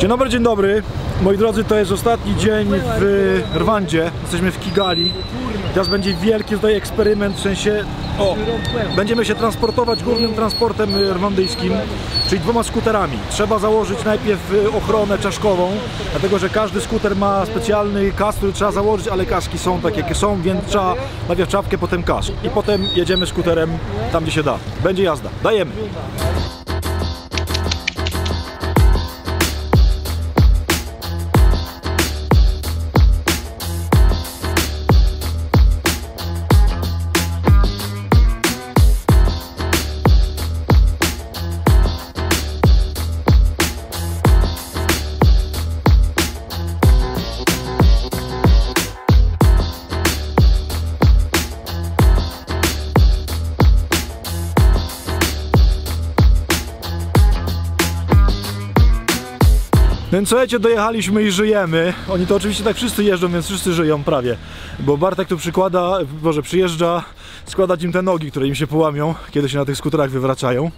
Dzień dobry, dzień dobry. Moi drodzy, to jest ostatni dzień w Rwandzie. Jesteśmy w Kigali. Teraz będzie wielki tutaj eksperyment, w sensie o, będziemy się transportować głównym transportem rwandyjskim, czyli dwoma skuterami. Trzeba założyć najpierw y, ochronę czaszkową, dlatego że każdy skuter ma specjalny kask, który trzeba założyć, ale kaski są takie, jakie są, więc trzeba najpierw czapkę, potem kask. I potem jedziemy skuterem tam, gdzie się da. Będzie jazda. Dajemy. Więc słuchajcie, dojechaliśmy i żyjemy. Oni to oczywiście tak wszyscy jeżdżą, więc wszyscy żyją prawie. Bo Bartek tu przykłada, może przyjeżdża składać im te nogi, które im się połamią, kiedy się na tych skuterach wywracają.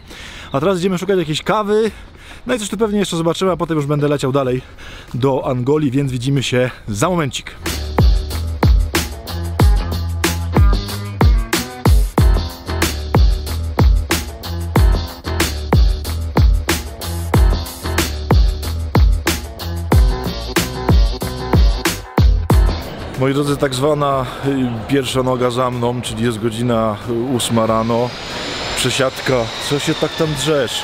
A teraz idziemy szukać jakiejś kawy. No i coś tu pewnie jeszcze zobaczymy, a potem już będę leciał dalej do Angolii, więc widzimy się za momencik. Moi drodzy, tak zwana y, pierwsza noga za mną, czyli jest godzina 8 rano. Przesiadka, co się tak tam drzesz?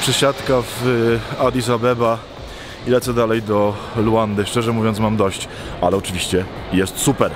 Przesiadka w y, Addis Abeba i lecę dalej do Luandy. Szczerze mówiąc mam dość, ale oczywiście jest super.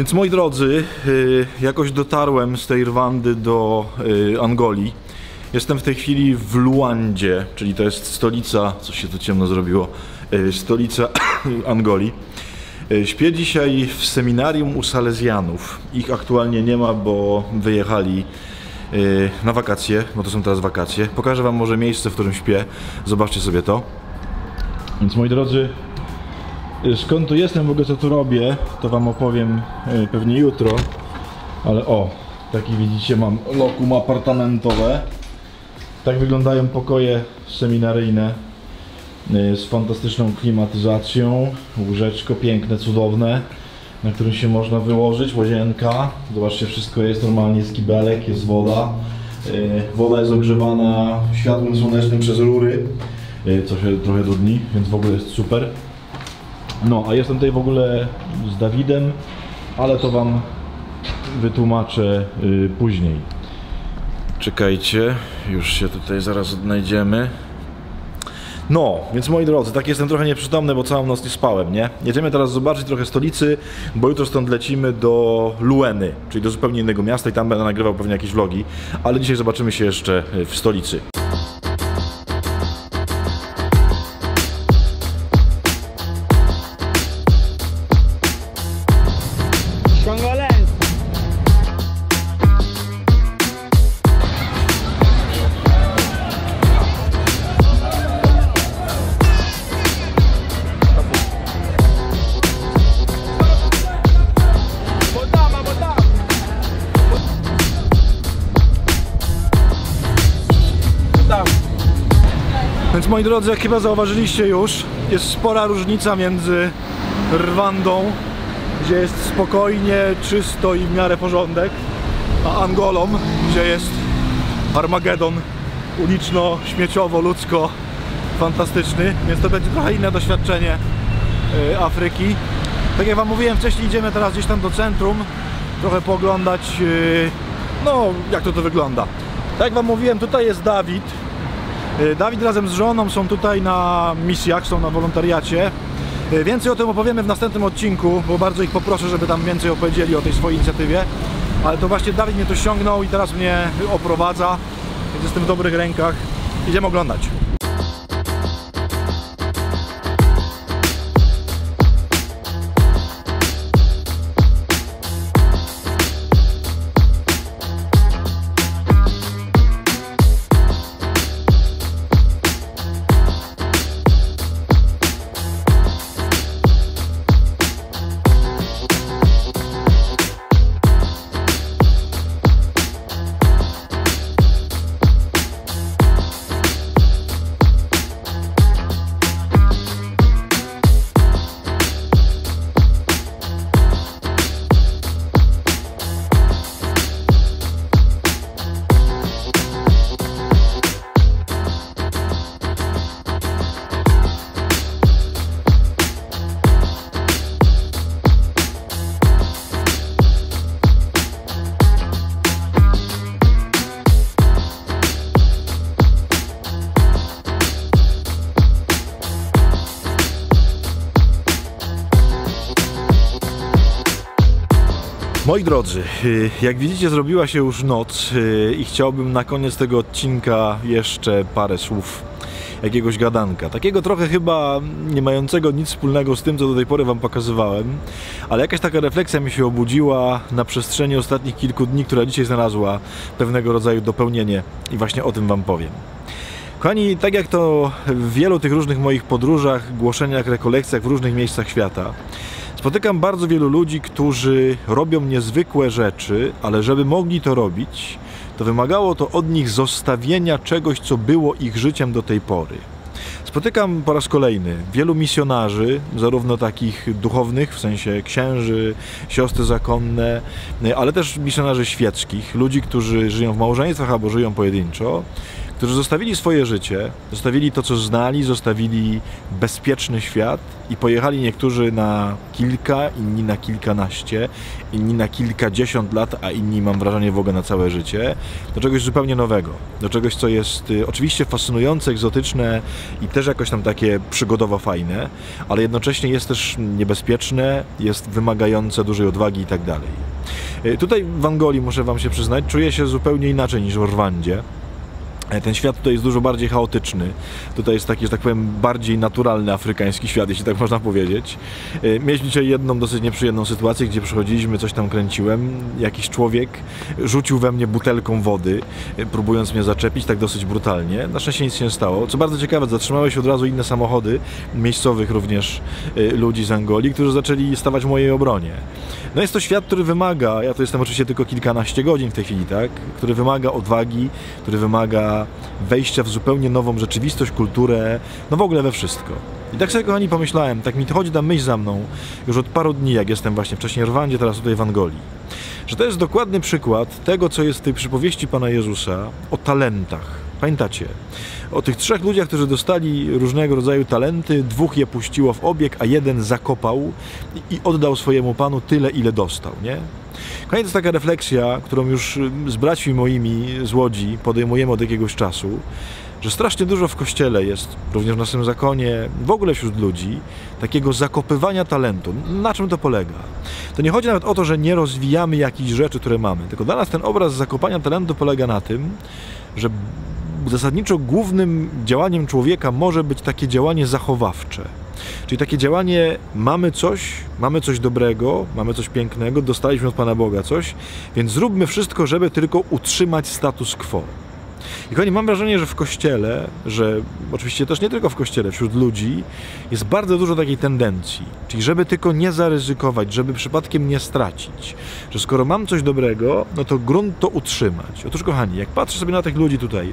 Więc moi drodzy, y, jakoś dotarłem z tej Rwandy do y, Angolii. Jestem w tej chwili w Luandzie, czyli to jest stolica, co się tu ciemno zrobiło, y, stolica Angolii. Śpię dzisiaj w seminarium u Salezjanów. Ich aktualnie nie ma, bo wyjechali na wakacje, bo to są teraz wakacje. Pokażę wam może miejsce, w którym śpię. Zobaczcie sobie to. Więc moi drodzy, Skąd tu jestem, w ogóle co tu robię, to wam opowiem e, pewnie jutro. Ale o, taki widzicie mam lokum apartamentowe. Tak wyglądają pokoje seminaryjne e, z fantastyczną klimatyzacją. Łóżeczko piękne, cudowne, na którym się można wyłożyć. Łazienka. Zobaczcie, wszystko jest normalnie, jest kibelek, jest woda. E, woda jest ogrzewana światłem słonecznym przez rury, co się trochę dudni, więc w ogóle jest super. No, a jestem tutaj w ogóle z Dawidem, ale to Wam wytłumaczę y, później. Czekajcie, już się tutaj zaraz odnajdziemy. No, więc moi drodzy, tak jestem trochę nieprzytomny, bo całą noc nie spałem, nie? Jedziemy teraz zobaczyć trochę stolicy, bo jutro stąd lecimy do Lueny, czyli do zupełnie innego miasta i tam będę nagrywał pewnie jakieś vlogi, ale dzisiaj zobaczymy się jeszcze w stolicy. Moi drodzy, jak chyba zauważyliście już, jest spora różnica między Rwandą, gdzie jest spokojnie, czysto i w miarę porządek, a Angolą, gdzie jest Armagedon uliczno, śmieciowo, ludzko, fantastyczny, więc to będzie trochę inne doświadczenie y, Afryki. Tak jak wam mówiłem wcześniej, idziemy teraz gdzieś tam do centrum, trochę pooglądać, y, no jak to to wygląda. Tak jak wam mówiłem, tutaj jest Dawid, Dawid razem z żoną są tutaj na misjach, są na wolontariacie. E, więcej o tym opowiemy w następnym odcinku, bo bardzo ich poproszę, żeby tam więcej opowiedzieli o tej swojej inicjatywie. Ale to właśnie Dawid mnie tu ściągnął i teraz mnie oprowadza, jestem w dobrych rękach. Idziemy oglądać. Moi drodzy, y, jak widzicie zrobiła się już noc y, i chciałbym na koniec tego odcinka jeszcze parę słów jakiegoś gadanka. Takiego trochę chyba nie mającego nic wspólnego z tym, co do tej pory Wam pokazywałem, ale jakaś taka refleksja mi się obudziła na przestrzeni ostatnich kilku dni, która dzisiaj znalazła pewnego rodzaju dopełnienie i właśnie o tym Wam powiem. Kochani, tak jak to w wielu tych różnych moich podróżach, głoszeniach, rekolekcjach w różnych miejscach świata, spotykam bardzo wielu ludzi, którzy robią niezwykłe rzeczy, ale żeby mogli to robić, to wymagało to od nich zostawienia czegoś, co było ich życiem do tej pory. Spotykam po raz kolejny wielu misjonarzy, zarówno takich duchownych, w sensie księży, siostry zakonne, ale też misjonarzy świeckich, ludzi, którzy żyją w małżeństwach albo żyją pojedynczo, którzy zostawili swoje życie, zostawili to, co znali, zostawili bezpieczny świat i pojechali niektórzy na kilka, inni na kilkanaście, inni na kilkadziesiąt lat, a inni, mam wrażenie, w ogóle na całe życie, do czegoś zupełnie nowego, do czegoś, co jest y, oczywiście fascynujące, egzotyczne i też jakoś tam takie przygodowo fajne, ale jednocześnie jest też niebezpieczne, jest wymagające dużej odwagi i tak dalej. Y, tutaj w Angolii, muszę Wam się przyznać, czuję się zupełnie inaczej niż w Rwandzie. E, ten świat tutaj jest dużo bardziej chaotyczny. Tutaj jest taki, że tak powiem, bardziej naturalny afrykański świat, jeśli tak można powiedzieć. E, mieliśmy dzisiaj jedną dosyć nieprzyjemną sytuację, gdzie przychodziliśmy, coś tam kręciłem. Jakiś człowiek rzucił we mnie butelką wody, e, próbując mnie zaczepić tak dosyć brutalnie. Na szczęście nic się nie stało. Co bardzo ciekawe, zatrzymały się od razu inne samochody, miejscowych również ludzi z Angolii, którzy zaczęli stawać w mojej obronie. No jest to świat, który wymaga, ja to jestem oczywiście tylko kilkanaście godzin w tej chwili, tak? Który wymaga odwagi, który wymaga wejścia w zupełnie nową rzeczywistość, kulturę, no w ogóle we wszystko. I tak sobie, kochani, pomyślałem, tak mi chodzi ta myśl za mną już od paru dni, jak jestem właśnie wcześniej w Rwandzie, teraz tutaj w Angolii. Że to jest dokładny przykład tego, co jest w tej przypowieści Pana Jezusa o talentach. Pamiętacie? O tych trzech ludziach, którzy dostali różnego rodzaju talenty, dwóch je puściło w obieg, a jeden zakopał i oddał swojemu Panu tyle, ile dostał, nie? Koniec taka refleksja, którą już z braćmi moimi z Łodzi podejmujemy od jakiegoś czasu, że strasznie dużo w Kościele jest, również w naszym zakonie, w ogóle wśród ludzi, takiego zakopywania talentu. Na czym to polega? To nie chodzi nawet o to, że nie rozwijamy jakichś rzeczy, które mamy, tylko dla nas ten obraz zakopania talentu polega na tym, że zasadniczo głównym działaniem człowieka może być takie działanie zachowawcze. Czyli takie działanie, mamy coś, mamy coś dobrego, mamy coś pięknego, dostaliśmy od Pana Boga coś, więc zróbmy wszystko, żeby tylko utrzymać status quo. I kochani, mam wrażenie, że w kościele, że oczywiście też nie tylko w kościele, wśród ludzi jest bardzo dużo takiej tendencji. Czyli żeby tylko nie zaryzykować, żeby przypadkiem nie stracić. Że skoro mam coś dobrego, no to grunt to utrzymać. Otóż kochani, jak patrzę sobie na tych ludzi tutaj,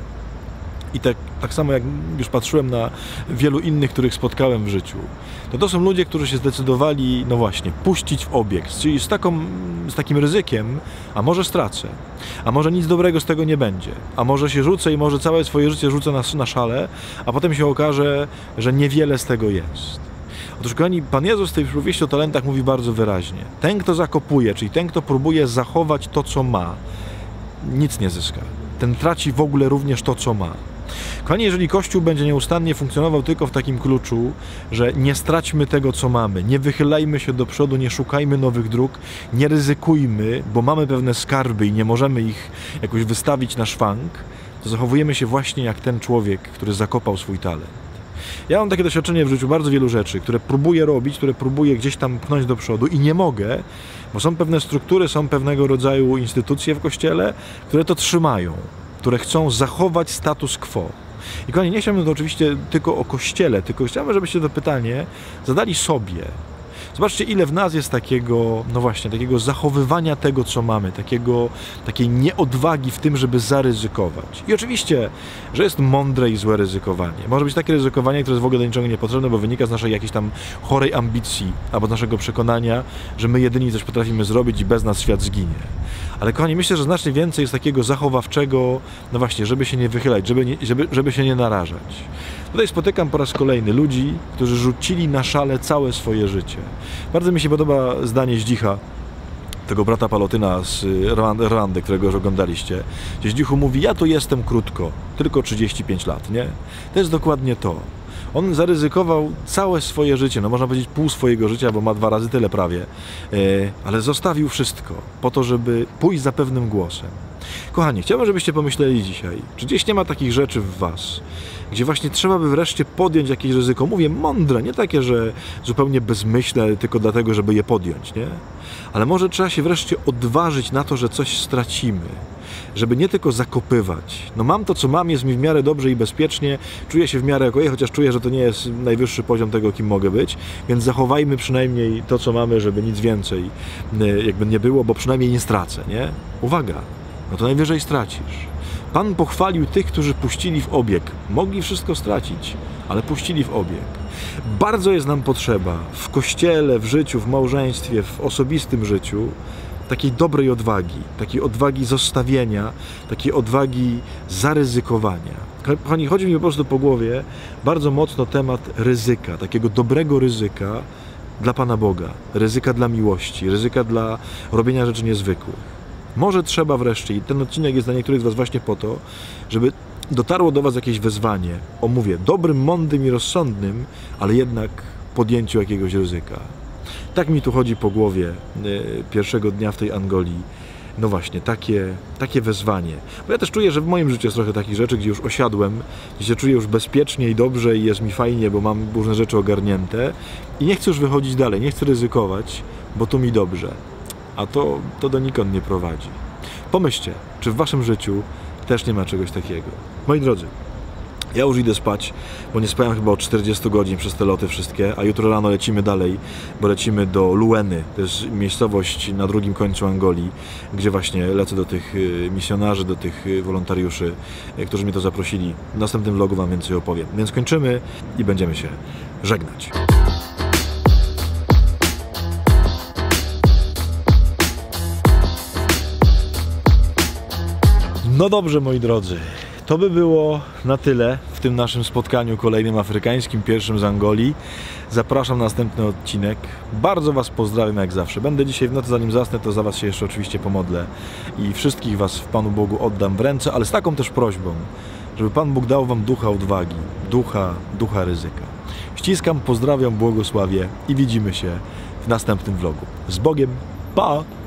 i tak, tak samo jak już patrzyłem na wielu innych, których spotkałem w życiu, to to są ludzie, którzy się zdecydowali, no właśnie, puścić w obieg, czyli z, taką, z takim ryzykiem, a może stracę, a może nic dobrego z tego nie będzie, a może się rzucę i może całe swoje życie rzucę na, na szale, a potem się okaże, że niewiele z tego jest. Otóż, kochani, Pan Jezus w tej przypowieści o talentach mówi bardzo wyraźnie. Ten, kto zakopuje, czyli ten, kto próbuje zachować to, co ma, nic nie zyska. Ten traci w ogóle również to, co ma. Kochani, jeżeli Kościół będzie nieustannie funkcjonował tylko w takim kluczu, że nie straćmy tego, co mamy, nie wychylajmy się do przodu, nie szukajmy nowych dróg, nie ryzykujmy, bo mamy pewne skarby i nie możemy ich jakoś wystawić na szwank, to zachowujemy się właśnie jak ten człowiek, który zakopał swój talent. Ja mam takie doświadczenie w życiu bardzo wielu rzeczy, które próbuję robić, które próbuję gdzieś tam pchnąć do przodu i nie mogę, bo są pewne struktury, są pewnego rodzaju instytucje w kościele, które to trzymają, które chcą zachować status quo. I kochani, nie chciałbym to oczywiście tylko o Kościele, tylko chciałbym, żebyście to pytanie zadali sobie. Zobaczcie, ile w nas jest takiego, no właśnie, takiego zachowywania tego, co mamy, takiego, takiej nieodwagi w tym, żeby zaryzykować. I oczywiście, że jest mądre i złe ryzykowanie. Może być takie ryzykowanie, które jest w ogóle do niczego niepotrzebne, bo wynika z naszej jakiejś tam chorej ambicji albo z naszego przekonania, że my jedyni coś potrafimy zrobić i bez nas świat zginie. Ale kochani, myślę, że znacznie więcej jest takiego zachowawczego, no właśnie, żeby się nie wychylać, żeby, nie, żeby, żeby się nie narażać. Tutaj spotykam po raz kolejny ludzi, którzy rzucili na szale całe swoje życie. Bardzo mi się podoba zdanie Zdzicha, tego brata Palotyna z Rwandy, którego już oglądaliście, Zdzichu mówi, ja tu jestem krótko, tylko 35 lat, nie? To jest dokładnie to. On zaryzykował całe swoje życie, no można powiedzieć pół swojego życia, bo ma dwa razy tyle prawie, e, ale zostawił wszystko po to, żeby pójść za pewnym głosem. Kochani, chciałbym, żebyście pomyśleli dzisiaj, czy gdzieś nie ma takich rzeczy w Was, gdzie właśnie trzeba by wreszcie podjąć jakieś ryzyko. Mówię mądre, nie takie, że zupełnie bezmyślne, tylko dlatego, żeby je podjąć, nie? Ale może trzeba się wreszcie odważyć na to, że coś stracimy żeby nie tylko zakopywać. No mam to, co mam, jest mi w miarę dobrze i bezpiecznie, czuję się w miarę jako chociaż czuję, że to nie jest najwyższy poziom tego, kim mogę być, więc zachowajmy przynajmniej to, co mamy, żeby nic więcej y, jakby nie było, bo przynajmniej nie stracę, nie? Uwaga, no to najwyżej stracisz. Pan pochwalił tych, którzy puścili w obieg. Mogli wszystko stracić, ale puścili w obieg. Bardzo jest nam potrzeba w kościele, w życiu, w małżeństwie, w osobistym życiu takiej dobrej odwagi, takiej odwagi zostawienia, takiej odwagi zaryzykowania. Kochani, chodzi mi po prostu po głowie bardzo mocno temat ryzyka, takiego dobrego ryzyka dla Pana Boga, ryzyka dla miłości, ryzyka dla robienia rzeczy niezwykłych. Może trzeba wreszcie, i ten odcinek jest dla niektórych z Was właśnie po to, żeby dotarło do Was jakieś wezwanie o, mówię, dobrym, mądrym i rozsądnym, ale jednak podjęciu jakiegoś ryzyka. Tak mi tu chodzi po głowie y, pierwszego dnia w tej Angolii. No właśnie, takie, takie wezwanie. Bo ja też czuję, że w moim życiu jest trochę takich rzeczy, gdzie już osiadłem, gdzie się czuję już bezpiecznie i dobrze i jest mi fajnie, bo mam różne rzeczy ogarnięte i nie chcę już wychodzić dalej, nie chcę ryzykować, bo tu mi dobrze. A to, to donikąd nie prowadzi. Pomyślcie, czy w waszym życiu też nie ma czegoś takiego. Moi drodzy, ja już idę spać, bo nie spałem chyba od 40 godzin przez te loty wszystkie, a jutro rano lecimy dalej, bo lecimy do Lueny. To jest miejscowość na drugim końcu Angolii, gdzie właśnie lecę do tych y, misjonarzy, do tych y, wolontariuszy, y, którzy mnie to zaprosili. W następnym vlogu Wam więcej opowiem. Więc kończymy i będziemy się żegnać. No dobrze, moi drodzy. To by było na tyle w tym naszym spotkaniu kolejnym afrykańskim, pierwszym z Angolii. Zapraszam na następny odcinek. Bardzo Was pozdrawiam jak zawsze. Będę dzisiaj w nocy, zanim zasnę, to za Was się jeszcze oczywiście pomodlę i wszystkich Was w Panu Bogu oddam w ręce, ale z taką też prośbą, żeby Pan Bóg dał Wam ducha odwagi, ducha, ducha ryzyka. Ściskam, pozdrawiam, błogosławię i widzimy się w następnym vlogu. Z Bogiem, pa!